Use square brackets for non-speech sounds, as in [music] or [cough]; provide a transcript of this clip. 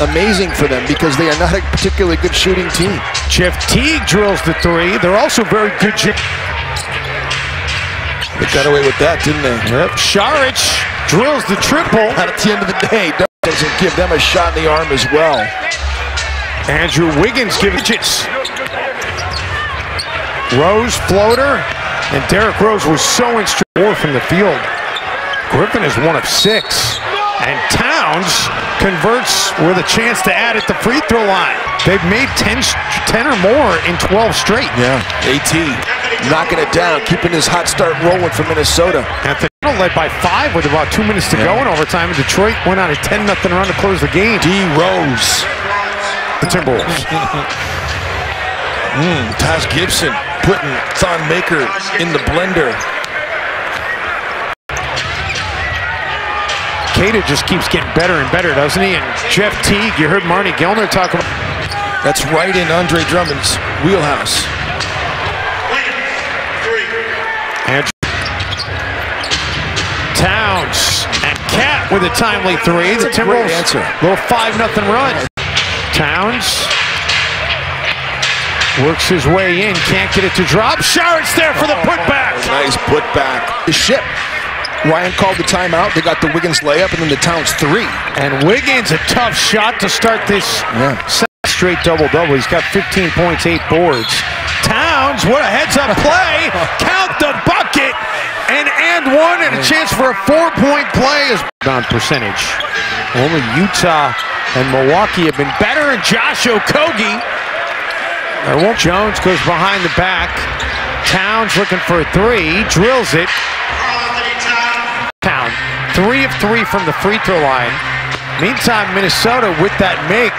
amazing for them because they are not a particularly good shooting team. Jeff Teague drills the three. They're also very good. They got away with that, didn't they? Yep. Saric drills the triple. At the end of the day, doesn't give them a shot in the arm as well. Andrew Wiggins giving digits. Rose floater, and Derrick Rose was so instrumental from the field. Griffin is one of six, and Towns converts with a chance to add at the free throw line. They've made 10, 10 or more in 12 straight. Yeah, AT knocking it down, keeping his hot start rolling for Minnesota. Anthony led by five with about two minutes to yeah. go in overtime, and Detroit went on a 10-0 run to close the game. D. Rose. The Timberwolves. [laughs] mm, Taj Gibson putting Thon Maker in the blender. Keita just keeps getting better and better, doesn't he? And Jeff Teague, you heard Marney Gellner talk about. That's right in Andre Drummond's wheelhouse. Andrew. Towns and Cat with a timely three. The Timberwolves answer. little five nothing run. Towns works his way in, can't get it to drop. Saric's there for the putback. Nice putback. The ship. Ryan called the timeout. They got the Wiggins layup and then the Towns three. And Wiggins, a tough shot to start this yeah. straight double-double. He's got 15 points, eight boards. Towns, what a heads-up play. [laughs] Count the bucket. And and one and a chance for a four-point play is on percentage. Only Utah and Milwaukee have been better. And Josh Okogie. There Jones goes behind the back. Towns looking for a three. Drills it. Three from the free throw line. Meantime, Minnesota with that make.